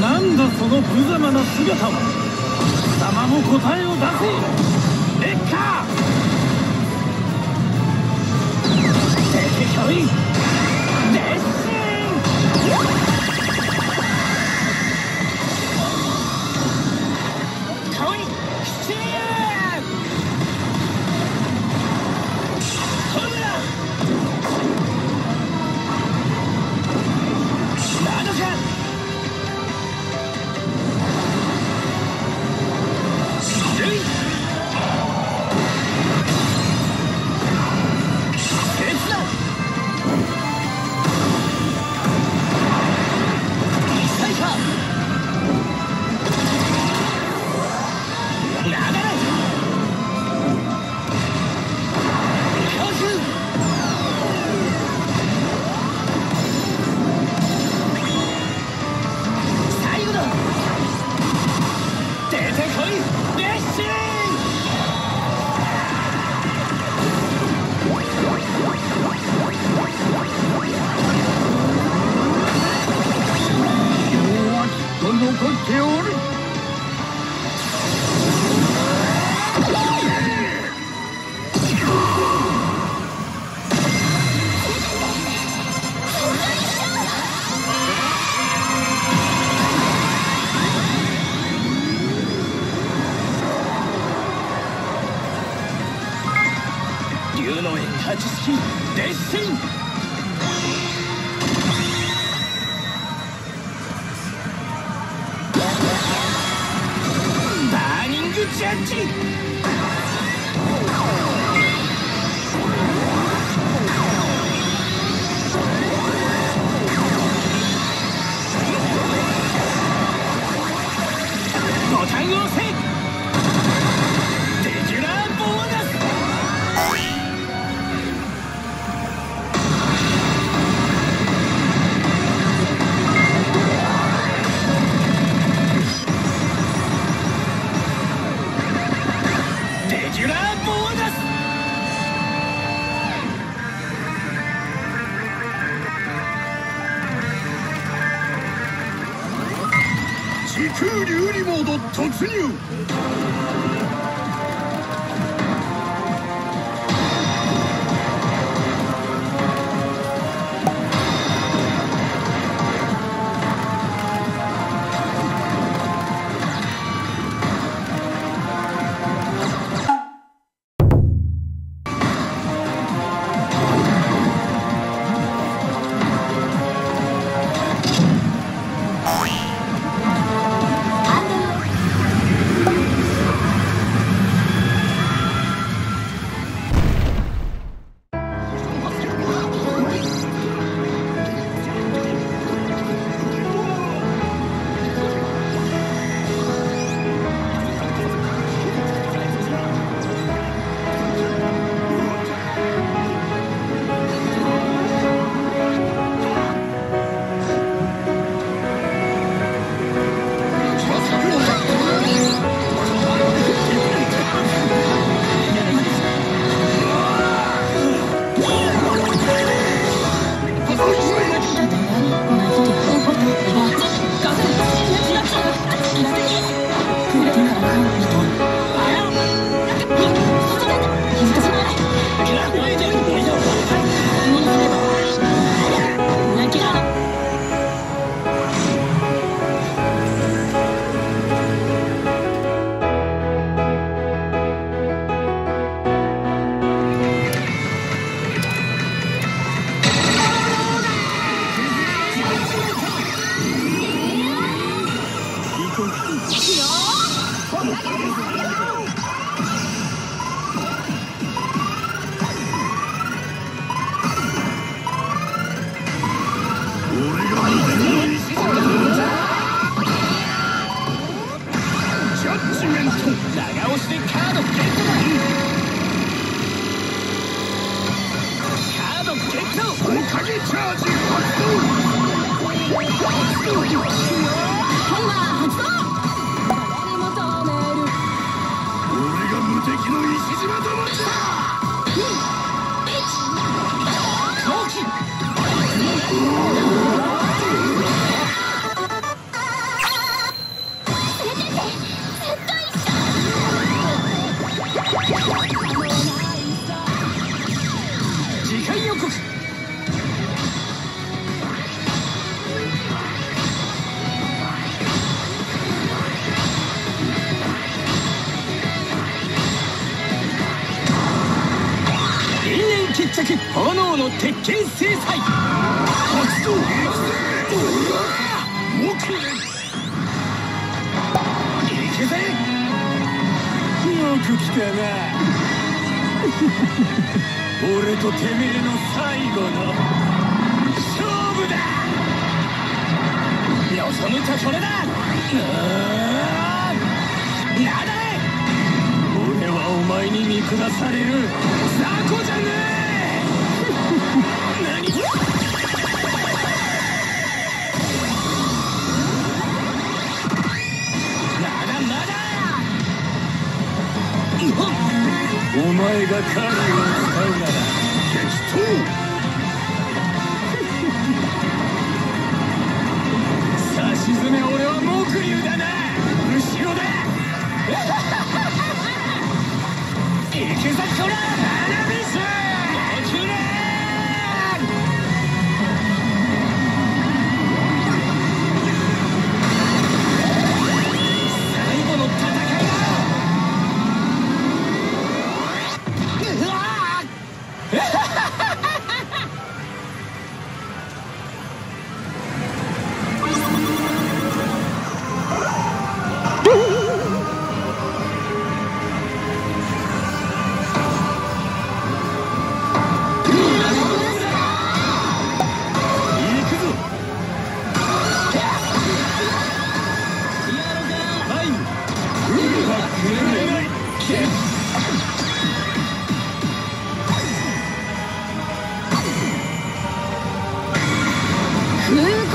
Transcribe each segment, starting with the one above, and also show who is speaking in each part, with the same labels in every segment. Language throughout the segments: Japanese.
Speaker 1: なんだその無様な姿は貴様も答えを出せ。烈火 Genji!
Speaker 2: 突入。
Speaker 1: 制裁。
Speaker 2: 発動く
Speaker 1: いけぜよく来たな。俺とてめえの最後の勝負だ。れだな俺はお前に見下される。雑魚じゃねえ。お前が彼を使うなら
Speaker 2: 決闘。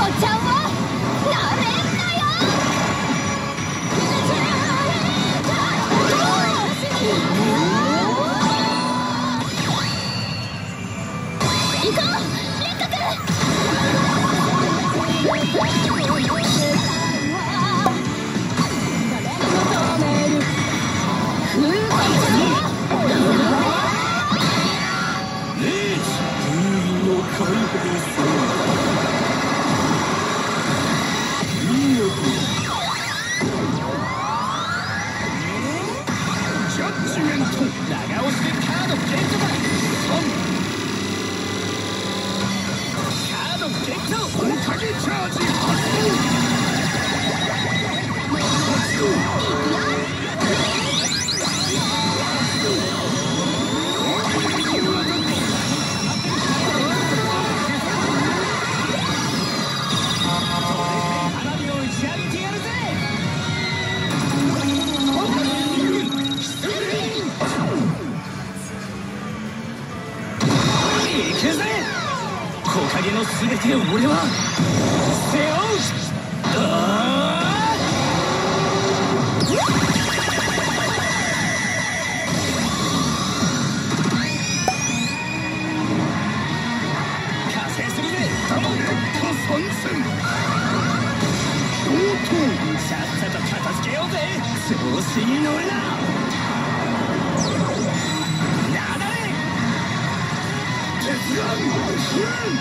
Speaker 1: 我掌握全て俺は背負う。Woo!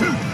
Speaker 1: Two.